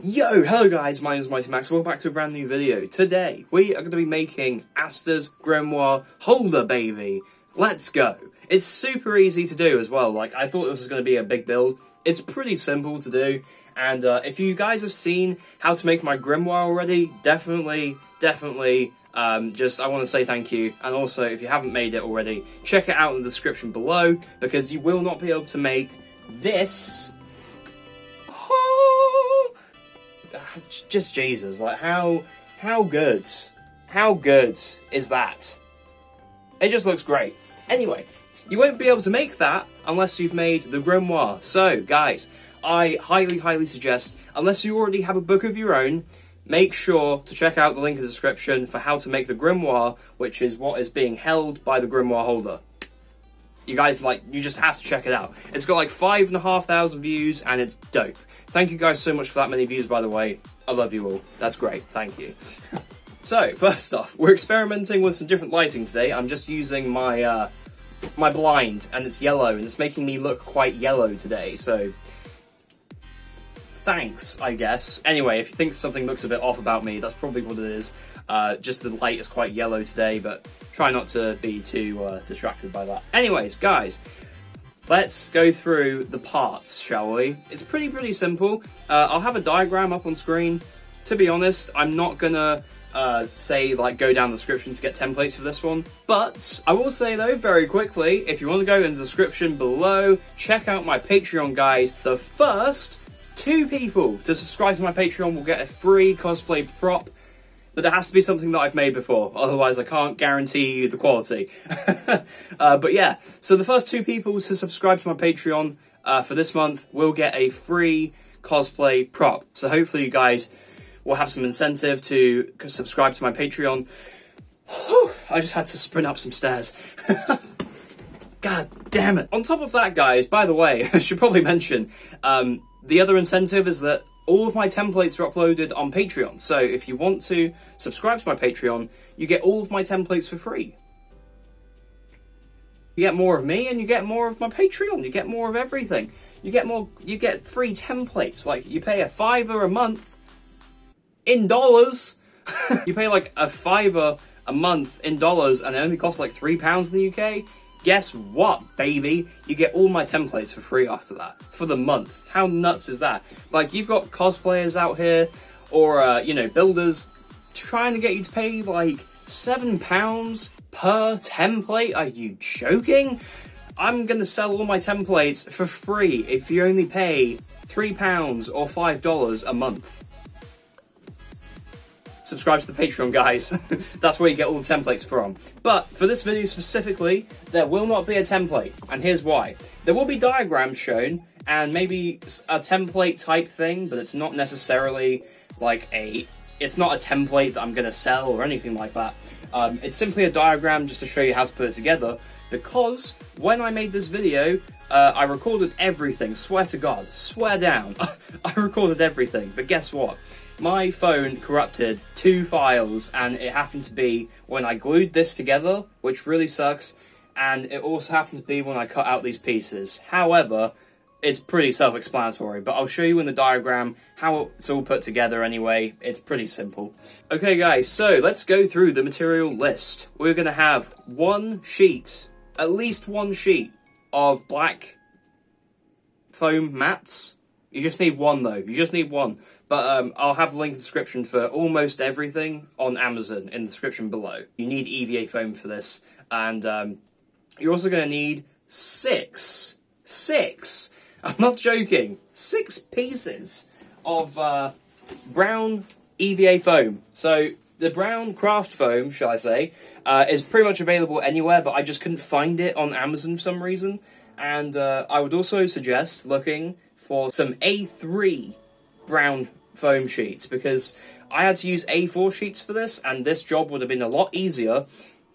Yo, hello guys, my name is Mighty Max, welcome back to a brand new video. Today, we are going to be making Asta's Grimoire Holder Baby. Let's go. It's super easy to do as well, like, I thought this was going to be a big build. It's pretty simple to do, and uh, if you guys have seen how to make my Grimoire already, definitely, definitely, um, just, I want to say thank you, and also, if you haven't made it already, check it out in the description below, because you will not be able to make this just Jesus, like how how good, how good is that? It just looks great. Anyway, you won't be able to make that unless you've made the grimoire. So, guys, I highly, highly suggest, unless you already have a book of your own, make sure to check out the link in the description for how to make the grimoire, which is what is being held by the grimoire holder. You guys, like, you just have to check it out. It's got like five and a half thousand views, and it's dope. Thank you guys so much for that many views, by the way. I love you all. That's great. Thank you. so, first off, we're experimenting with some different lighting today. I'm just using my, uh, my blind, and it's yellow, and it's making me look quite yellow today, so thanks, I guess. Anyway, if you think something looks a bit off about me, that's probably what it is. Uh, just the light is quite yellow today, but try not to be too uh, distracted by that. Anyways, guys, let's go through the parts, shall we? It's pretty, pretty simple. Uh, I'll have a diagram up on screen. To be honest, I'm not gonna uh, say like go down the description to get templates for this one. But I will say though, very quickly, if you want to go in the description below, check out my Patreon guys. The first two people to subscribe to my Patreon will get a free cosplay prop but it has to be something that I've made before, otherwise I can't guarantee you the quality. uh, but yeah, so the first two people to subscribe to my Patreon uh, for this month will get a free cosplay prop. So hopefully you guys will have some incentive to subscribe to my Patreon. Whew, I just had to sprint up some stairs. God damn it. On top of that, guys, by the way, I should probably mention, um, the other incentive is that all of my templates are uploaded on Patreon. So if you want to subscribe to my Patreon, you get all of my templates for free. You get more of me and you get more of my Patreon. You get more of everything. You get more you get free templates. Like you pay a fiver a month in dollars. you pay like a fiver a month in dollars and it only costs like three pounds in the UK. Guess what, baby? You get all my templates for free after that. For the month. How nuts is that? Like, you've got cosplayers out here, or, uh, you know, builders, trying to get you to pay, like, £7 per template? Are you joking? I'm gonna sell all my templates for free if you only pay £3 or $5 a month subscribe to the Patreon, guys. That's where you get all the templates from. But for this video specifically, there will not be a template, and here's why. There will be diagrams shown, and maybe a template type thing, but it's not necessarily like a it's not a template that I'm going to sell or anything like that. Um, it's simply a diagram just to show you how to put it together, because when I made this video, uh, I recorded everything, swear to God, swear down, I recorded everything, but guess what? My phone corrupted two files, and it happened to be when I glued this together, which really sucks, and it also happened to be when I cut out these pieces. However, it's pretty self-explanatory, but I'll show you in the diagram how it's all put together anyway. It's pretty simple. Okay guys, so let's go through the material list. We're to have one sheet, at least one sheet, of black foam mats you just need one though. You just need one. But um, I'll have a link in the description for almost everything on Amazon in the description below. You need EVA foam for this, and um, you're also going to need six, six. I'm not joking. Six pieces of uh, brown EVA foam. So the brown craft foam, shall I say, uh, is pretty much available anywhere, but I just couldn't find it on Amazon for some reason. And uh, I would also suggest looking for some A3 brown foam sheets because I had to use A4 sheets for this, and this job would have been a lot easier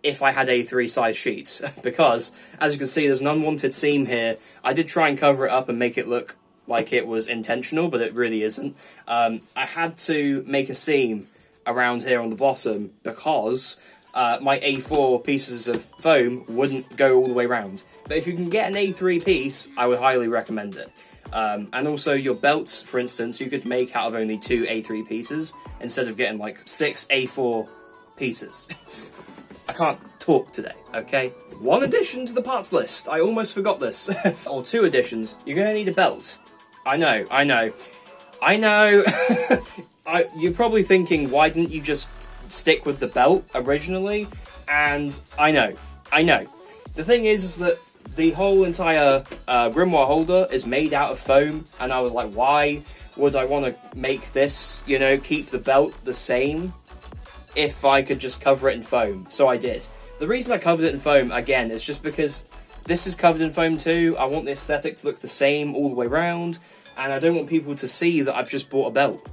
if I had A3 size sheets. because, as you can see, there's an unwanted seam here. I did try and cover it up and make it look like it was intentional, but it really isn't. Um, I had to make a seam around here on the bottom because uh, my A4 pieces of foam wouldn't go all the way around. But if you can get an A3 piece, I would highly recommend it. Um, and also your belts, for instance, you could make out of only two A3 pieces instead of getting like six A4 pieces. I can't talk today, okay? One addition to the parts list. I almost forgot this. or two additions. You're going to need a belt. I know, I know. I know. I, you're probably thinking, why didn't you just stick with the belt originally? And I know, I know. The thing is, is that the whole entire uh, grimoire holder is made out of foam, and I was like, why would I want to make this, you know, keep the belt the same if I could just cover it in foam? So I did. The reason I covered it in foam, again, is just because this is covered in foam too. I want the aesthetic to look the same all the way around, and I don't want people to see that I've just bought a belt.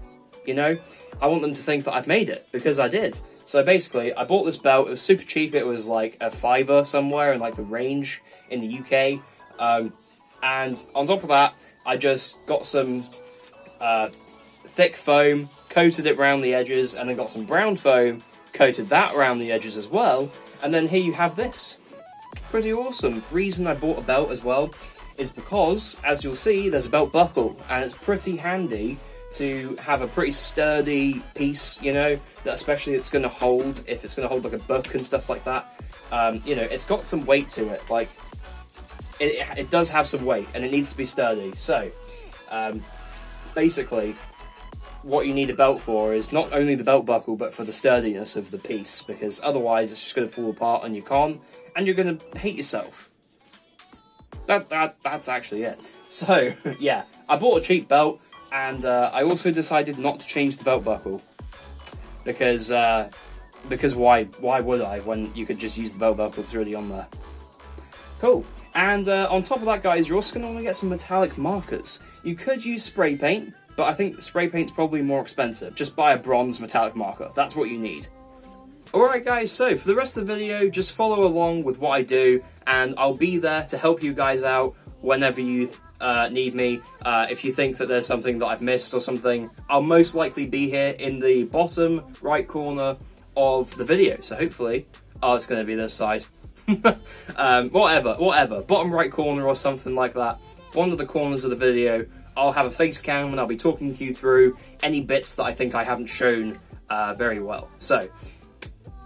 You know, I want them to think that I've made it because I did. So basically, I bought this belt. It was super cheap. It was like a fiver somewhere in like the range in the UK. Um, and on top of that, I just got some uh, thick foam, coated it around the edges, and then got some brown foam, coated that around the edges as well. And then here you have this. Pretty awesome. Reason I bought a belt as well is because, as you'll see, there's a belt buckle, and it's pretty handy to have a pretty sturdy piece, you know, that especially it's going to hold, if it's going to hold like a book and stuff like that. Um, you know, it's got some weight to it, like, it, it does have some weight, and it needs to be sturdy. So, um, basically, what you need a belt for is not only the belt buckle, but for the sturdiness of the piece, because otherwise it's just going to fall apart on your con, and you're going to hate yourself. That, that That's actually it. So, yeah, I bought a cheap belt, and uh, I also decided not to change the belt buckle because uh, because why why would I when you could just use the belt buckle that's already on there. Cool. And uh, on top of that, guys, you're also going to want to get some metallic markers. You could use spray paint, but I think spray paint's probably more expensive. Just buy a bronze metallic marker. That's what you need. Alright guys, so for the rest of the video, just follow along with what I do, and I'll be there to help you guys out whenever you uh, need me. Uh, if you think that there's something that I've missed or something, I'll most likely be here in the bottom right corner of the video. So hopefully, oh, it's going to be this side. um, whatever, whatever. Bottom right corner or something like that. One of the corners of the video, I'll have a face cam and I'll be talking you through any bits that I think I haven't shown uh, very well. So,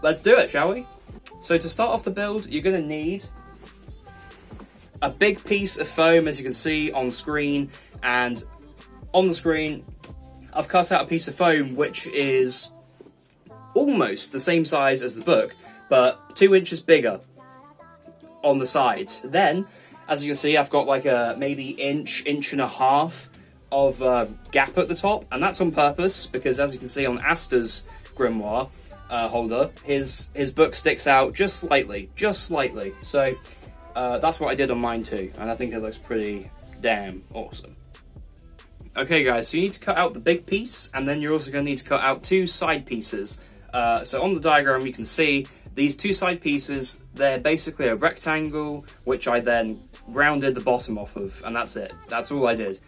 let's do it, shall we? So to start off the build, you're going to need a big piece of foam, as you can see on screen, and on the screen, I've cut out a piece of foam which is almost the same size as the book, but two inches bigger on the sides. Then, as you can see, I've got like a maybe inch, inch and a half of uh, gap at the top, and that's on purpose because, as you can see on Asta's grimoire uh, holder, his his book sticks out just slightly, just slightly. So uh, that's what I did on mine too, and I think it looks pretty damn awesome. Okay guys, so you need to cut out the big piece, and then you're also going to need to cut out two side pieces. Uh, so on the diagram you can see these two side pieces, they're basically a rectangle, which I then rounded the bottom off of, and that's it. That's all I did.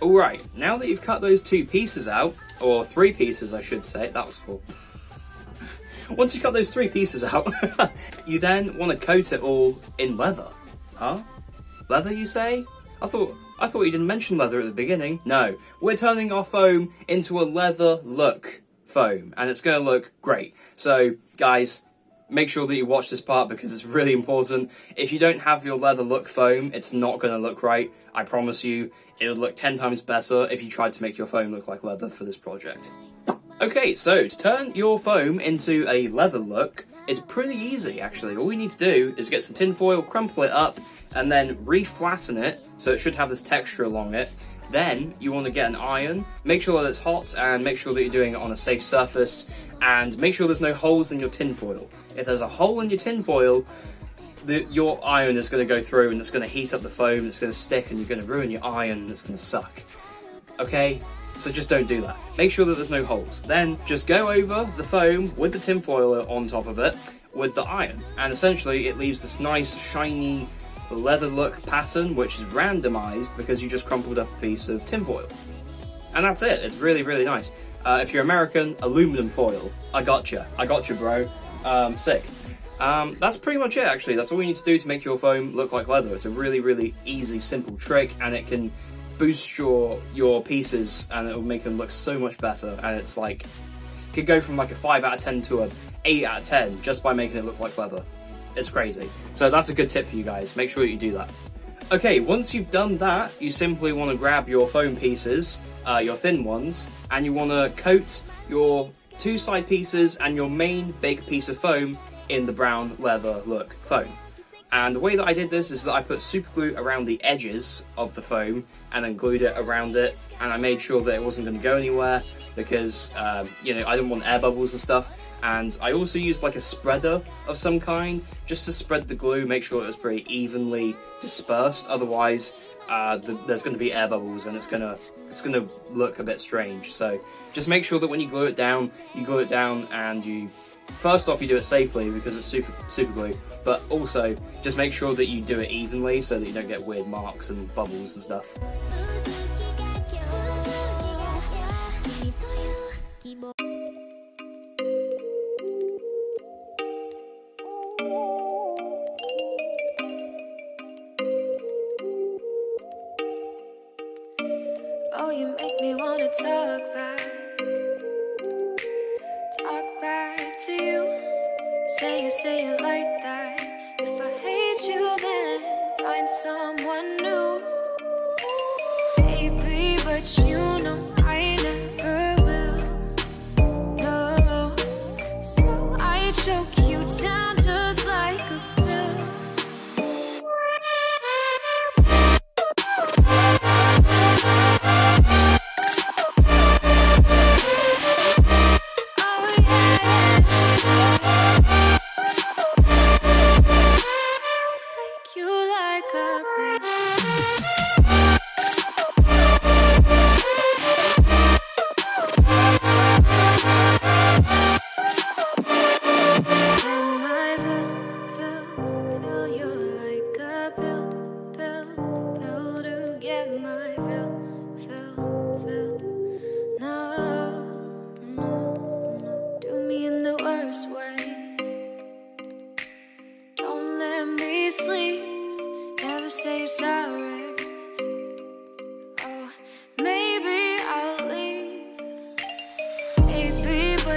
Alright, now that you've cut those two pieces out, or three pieces I should say, that was four. Once you cut those three pieces out, you then want to coat it all in leather. Huh? Leather, you say? I thought I thought you didn't mention leather at the beginning. No, we're turning our foam into a leather look foam, and it's going to look great. So, guys, make sure that you watch this part because it's really important. If you don't have your leather look foam, it's not going to look right. I promise you, it would look 10 times better if you tried to make your foam look like leather for this project. Okay, so to turn your foam into a leather look, it's pretty easy actually. All we need to do is get some tin foil, crumple it up, and then re-flatten it, so it should have this texture along it. Then you want to get an iron, make sure that it's hot, and make sure that you're doing it on a safe surface, and make sure there's no holes in your tinfoil. If there's a hole in your tinfoil, the, your iron is going to go through and it's going to heat up the foam, it's going to stick, and you're going to ruin your iron and it's going to suck. Okay? So just don't do that. make sure that there's no holes. Then just go over the foam with the tinfoil on top of it with the iron, and essentially it leaves this nice shiny leather look pattern which is randomized because you just crumpled up a piece of tinfoil. And that's it, it's really, really nice. Uh, if you're American, aluminum foil. I gotcha. I gotcha, bro. Um, sick. Um, that's pretty much it, actually. That's all you need to do to make your foam look like leather. It's a really, really easy, simple trick, and it can boost your your pieces, and it will make them look so much better. And it's like, could go from like a 5 out of 10 to an 8 out of 10 just by making it look like leather. It's crazy. So that's a good tip for you guys. Make sure you do that. Okay, once you've done that, you simply want to grab your foam pieces, uh, your thin ones, and you want to coat your two side pieces and your main big piece of foam in the brown leather look foam. And the way that I did this is that I put super glue around the edges of the foam and then glued it around it and I made sure that it wasn't going to go anywhere because, um, you know, I didn't want air bubbles and stuff. And I also used like a spreader of some kind just to spread the glue, make sure it was pretty evenly dispersed. Otherwise, uh, the, there's going to be air bubbles and it's going to it's going to look a bit strange. So just make sure that when you glue it down, you glue it down and you First off, you do it safely because it's super super glue, but also just make sure that you do it evenly so that you don't get weird marks and bubbles and stuff.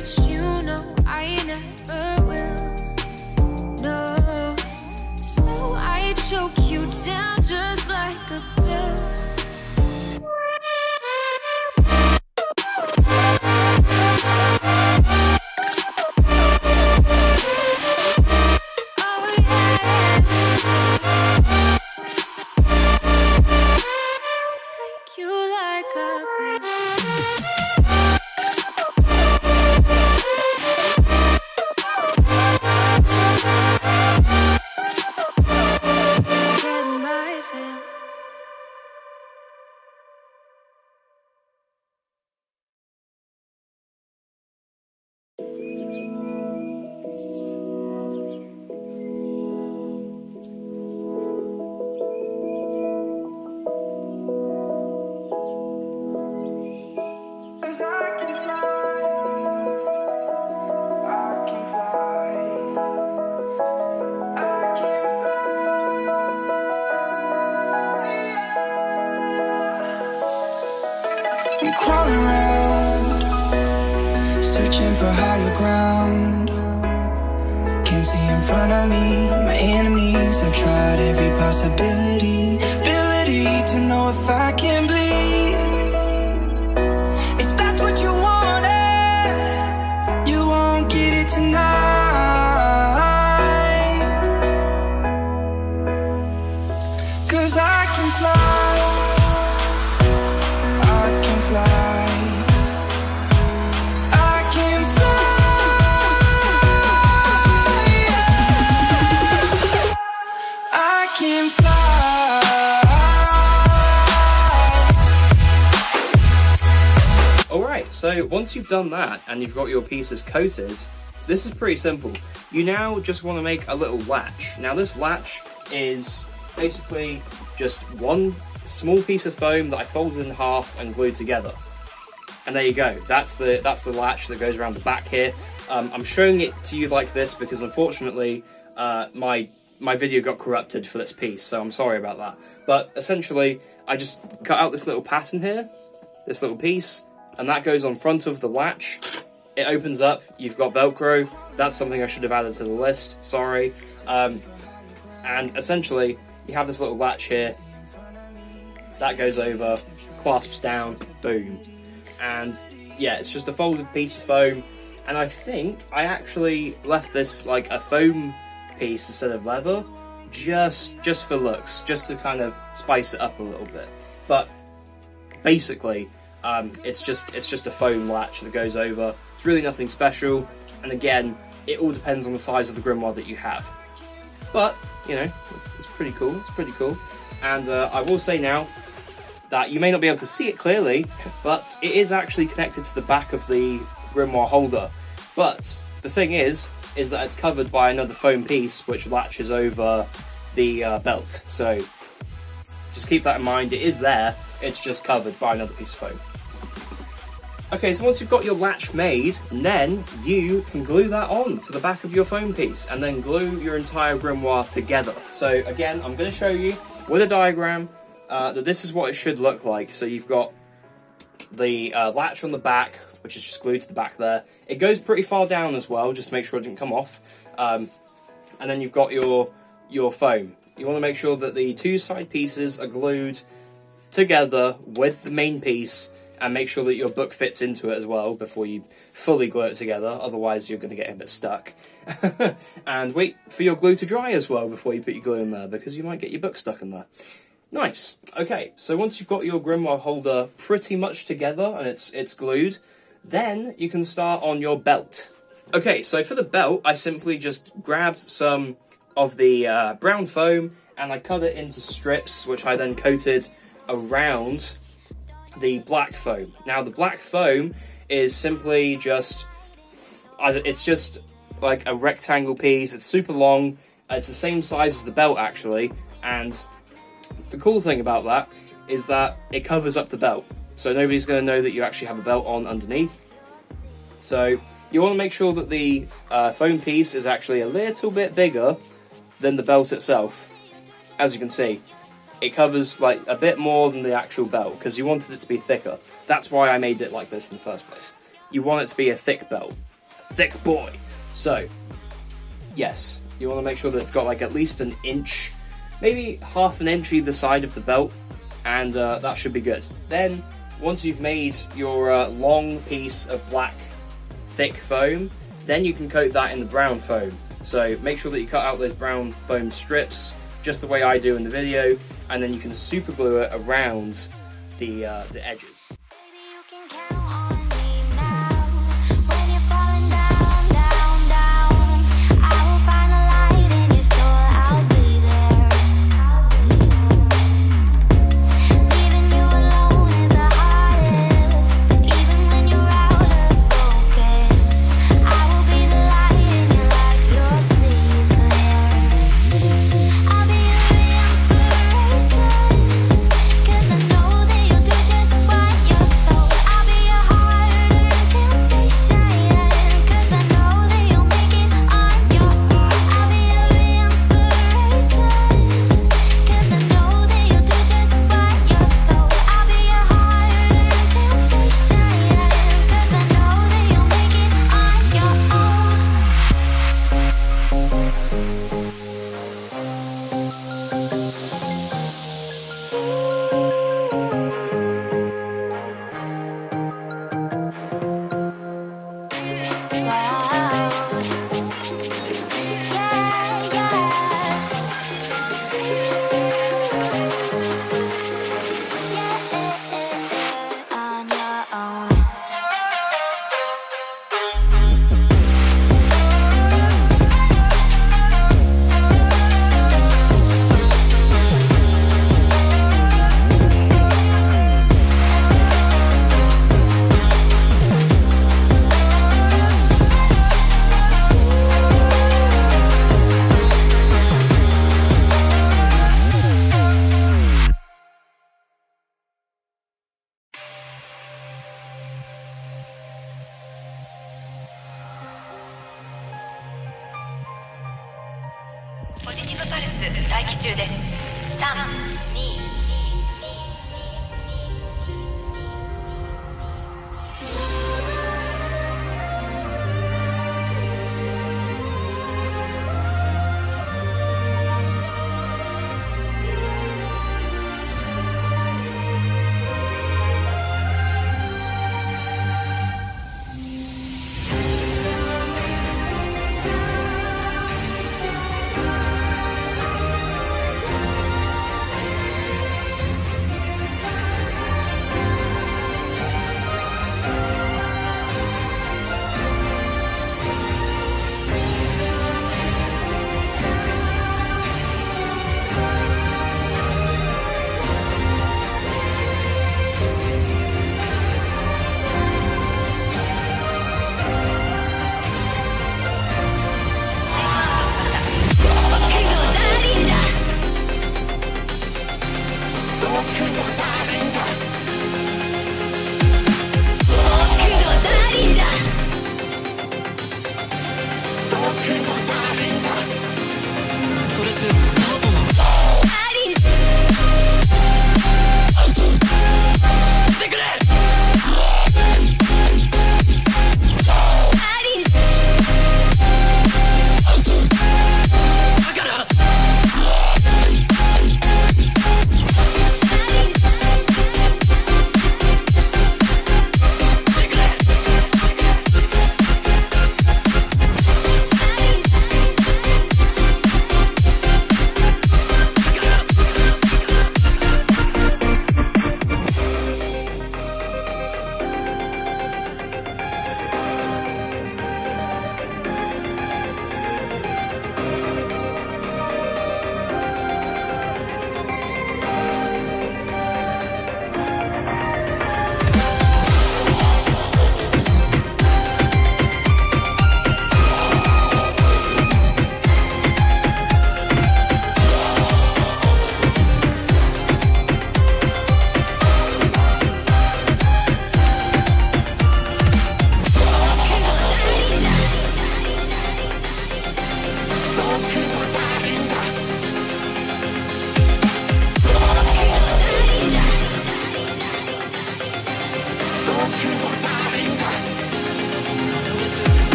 But you know I never will. No, so I choke you down Crawling around, searching for higher ground. Can't see in front of me, my enemies. I've tried every possibility, So once you've done that and you've got your pieces coated, this is pretty simple. You now just want to make a little latch. Now this latch is basically just one small piece of foam that I folded in half and glued together. And there you go. That's the that's the latch that goes around the back here. Um, I'm showing it to you like this because unfortunately uh, my my video got corrupted for this piece, so I'm sorry about that. But essentially, I just cut out this little pattern here, this little piece, and that goes on front of the latch. It opens up. You've got Velcro. That's something I should have added to the list. Sorry. Um, and essentially, you have this little latch here. That goes over, clasps down, boom. And yeah, it's just a folded piece of foam. And I think I actually left this like a foam piece instead of leather, just just for looks, just to kind of spice it up a little bit. But basically, um, it's just it's just a foam latch that goes over. It's really nothing special. And again, it all depends on the size of the grimoire that you have. But you know, it's, it's pretty cool. It's pretty cool. And uh, I will say now that you may not be able to see it clearly, but it is actually connected to the back of the grimoire holder. But the thing is, is that it's covered by another foam piece which latches over the uh, belt. So just keep that in mind. It is there. It's just covered by another piece of foam. Okay, so once you've got your latch made, then you can glue that on to the back of your foam piece and then glue your entire grimoire together. So again, I'm going to show you with a diagram uh, that this is what it should look like. So you've got the uh, latch on the back, which is just glued to the back there. It goes pretty far down as well, just to make sure it didn't come off. Um, and then you've got your your foam. You want to make sure that the two side pieces are glued together with the main piece and make sure that your book fits into it as well before you fully glue it together, otherwise you're going to get a bit stuck. and wait for your glue to dry as well before you put your glue in there, because you might get your book stuck in there. Nice. Okay, so once you've got your grimoire holder pretty much together and it's it's glued, then you can start on your belt. Okay, so for the belt, I simply just grabbed some of the uh, brown foam and I cut it into strips, which I then coated around the black foam. Now, the black foam is simply just, it's just like a rectangle piece. It's super long. It's the same size as the belt actually, and the cool thing about that is that it covers up the belt, so nobody's going to know that you actually have a belt on underneath. So you want to make sure that the uh, foam piece is actually a little bit bigger than the belt itself. As you can see, it covers like a bit more than the actual belt because you wanted it to be thicker. That's why I made it like this in the first place. You want it to be a thick belt, thick boy. So, yes, you want to make sure that it's got like at least an inch, maybe half an inch either side of the belt, and uh, that should be good. Then, once you've made your uh, long piece of black thick foam, then you can coat that in the brown foam. So make sure that you cut out those brown foam strips, just the way I do in the video, and then you can super glue it around the, uh, the edges.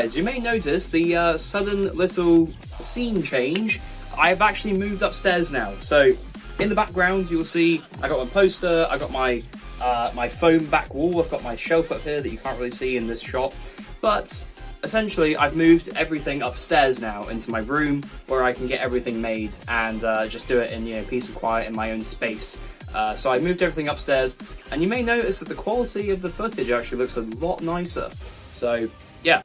Guys, you may notice the uh, sudden little scene change. I've actually moved upstairs now. So in the background you'll see I got my poster, I got my uh, my foam back wall, I've got my shelf up here that you can't really see in this shot. But essentially I've moved everything upstairs now into my room where I can get everything made and uh, just do it in you know peace and quiet in my own space. Uh, so I moved everything upstairs, and you may notice that the quality of the footage actually looks a lot nicer. So yeah.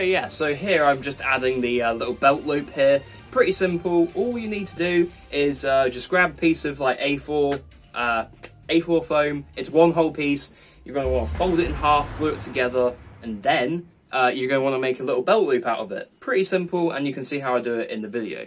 Okay, yeah, so here I'm just adding the uh, little belt loop here. Pretty simple. All you need to do is uh, just grab a piece of like A4, uh, A4 foam. It's one whole piece. You're going to want to fold it in half, glue it together, and then uh, you're going to want to make a little belt loop out of it. Pretty simple, and you can see how I do it in the video.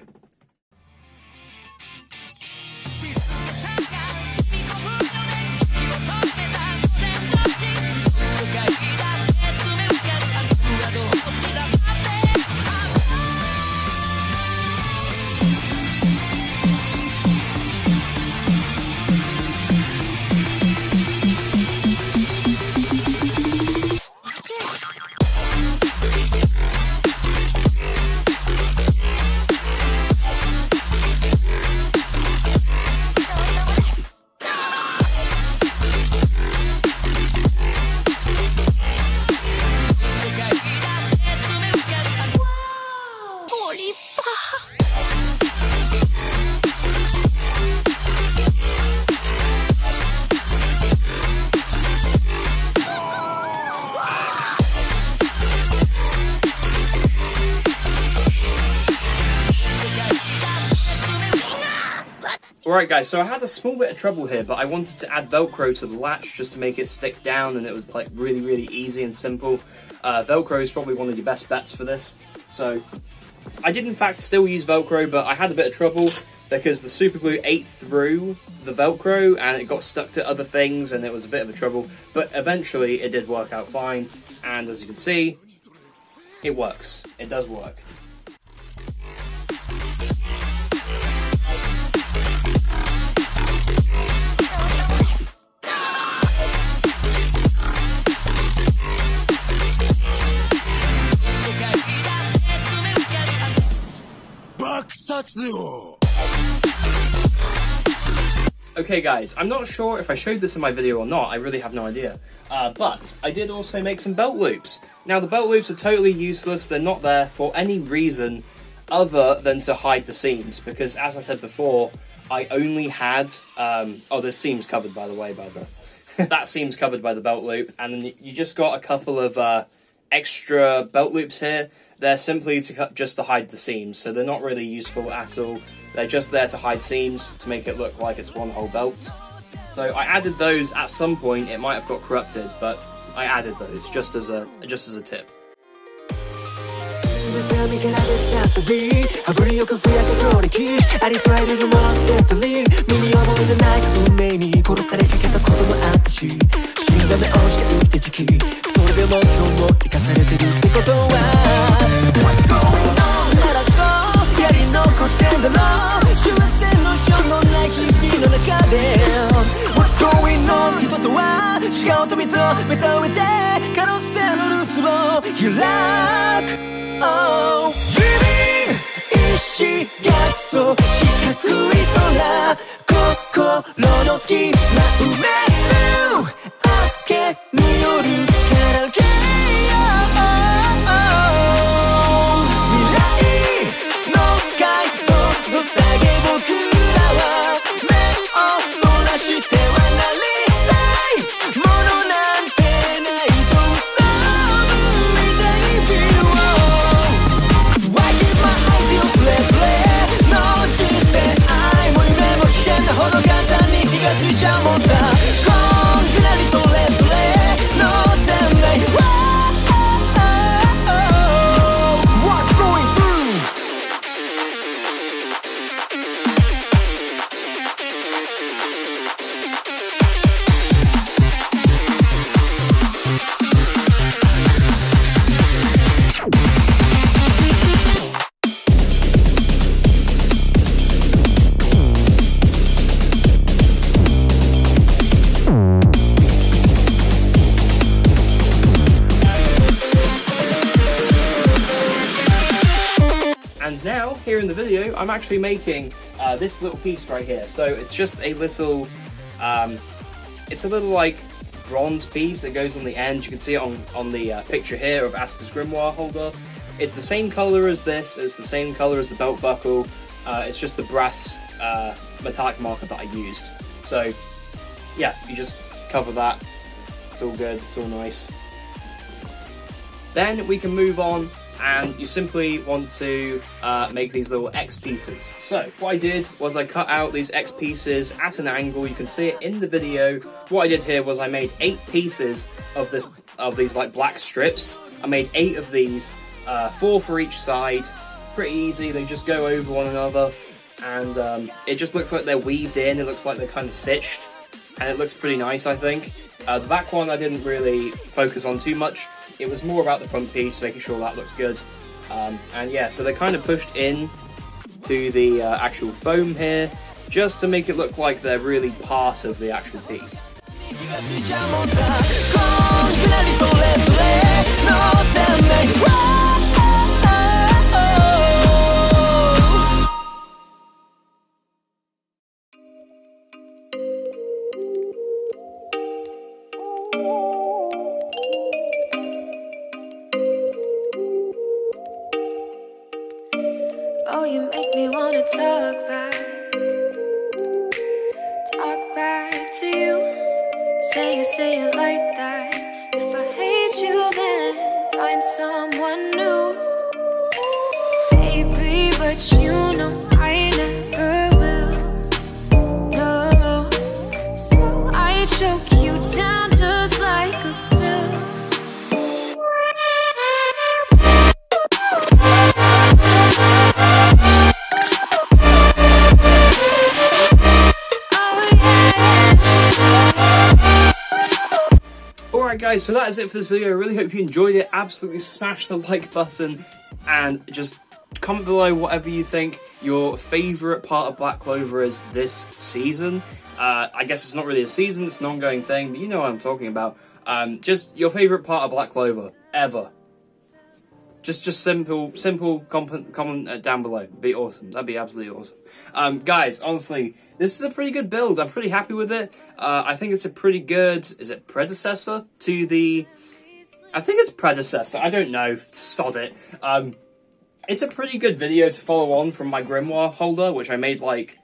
Alright guys, so I had a small bit of trouble here, but I wanted to add Velcro to the latch just to make it stick down and it was like really, really easy and simple. Uh, Velcro is probably one of your best bets for this. So I did in fact still use Velcro, but I had a bit of trouble because the super glue ate through the Velcro and it got stuck to other things and it was a bit of a trouble. But eventually it did work out fine and as you can see, it works. It does work. Okay guys, I'm not sure if I showed this in my video or not, I really have no idea. Uh, but I did also make some belt loops. Now the belt loops are totally useless, they're not there for any reason other than to hide the seams, because as I said before, I only had, um, oh this seam's covered by the way by the, that seam's covered by the belt loop, and then you just got a couple of uh, extra belt loops here. They're simply to cut, just to hide the seams, so they're not really useful at all. They're just there to hide seams to make it look like it's one whole belt. So I added those at some point. It might have got corrupted, but I added those just as a just as a tip. 全てを見比べて遊び羽振りよく増やした強力ありとあらゆるものを捨てたり身に覚えのない運命に殺されかけたこともあったし死んだ目をして生きた時期それでも今日も生かされてるってことは What's going on? ならそうやり残してんだろう幸せのしょうのない日々の中で What's going on 人とは違うと認めた上で可能性のルーツを開く。Oh Dreaming 石がそう四角い空心の隙間埋めるさ I'm actually making uh, this little piece right here. So it's just a little, um, it's a little like bronze piece. that goes on the end. You can see it on, on the uh, picture here of Asta's Grimoire holder. It's the same color as this. It's the same color as the belt buckle. Uh, it's just the brass uh, metallic marker that I used. So yeah, you just cover that. It's all good. It's all nice. Then we can move on and you simply want to uh, make these little X pieces. So what I did was I cut out these X pieces at an angle. You can see it in the video. What I did here was I made eight pieces of this of these like black strips. I made eight of these, uh, four for each side. Pretty easy. They just go over one another, and um, it just looks like they're weaved in. It looks like they're kind of stitched, and it looks pretty nice. I think. Uh, the back one I didn't really focus on too much. It was more about the front piece, making sure that looked good. Um, and yeah, so they're kind of pushed in to the uh, actual foam here, just to make it look like they're really part of the actual piece. So that is it for this video. I really hope you enjoyed it. Absolutely smash the like button and just comment below whatever you think your favourite part of Black Clover is this season. Uh, I guess it's not really a season, it's an ongoing thing, but you know what I'm talking about. Um, just your favourite part of Black Clover, ever. Just, just simple, simple comment, uh, down below. Be awesome. That'd be absolutely awesome. Um, guys, honestly, this is a pretty good build. I'm pretty happy with it. Uh, I think it's a pretty good. Is it predecessor to the? I think it's predecessor. I don't know. Sod it. Um, it's a pretty good video to follow on from my grimoire holder, which I made like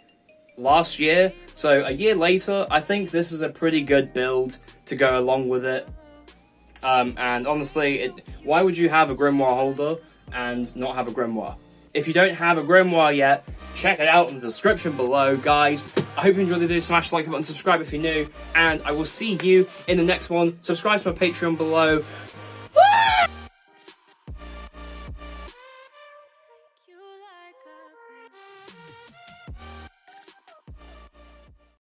last year. So a year later, I think this is a pretty good build to go along with it. Um, and honestly, it, why would you have a grimoire holder and not have a grimoire? If you don't have a grimoire yet, check it out in the description below, guys. I hope you enjoyed the video. Smash the like button, subscribe if you're new, and I will see you in the next one. Subscribe to my Patreon below.